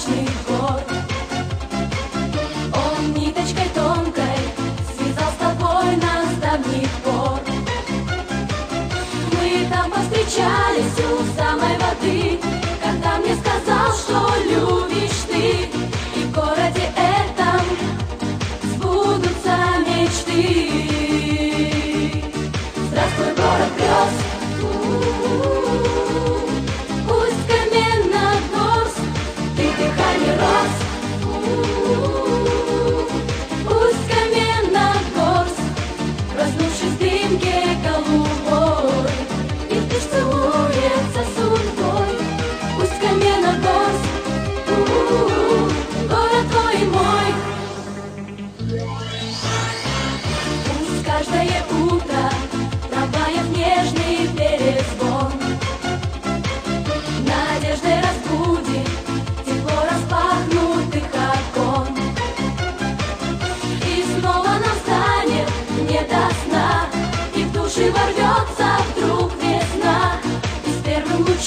вечный. Он ниточкой тонкой связал с тобой нас с давних. Мы там повстречались у самой воды, когда мне сказал, что любит.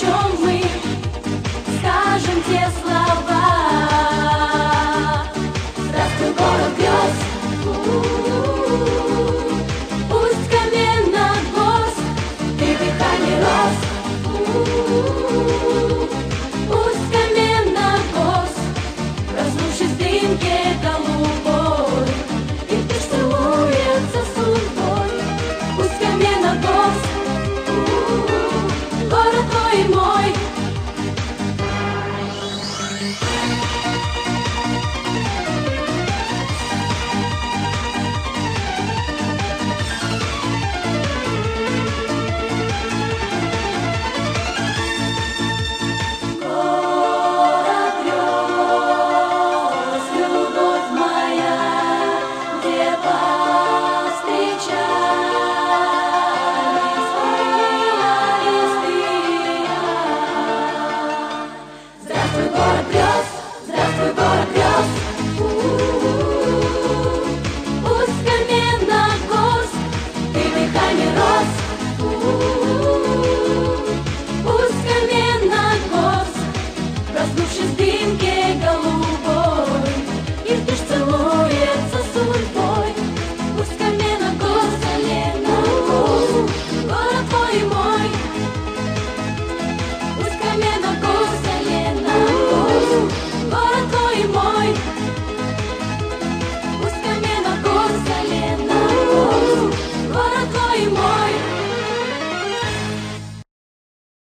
your way.